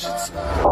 digital.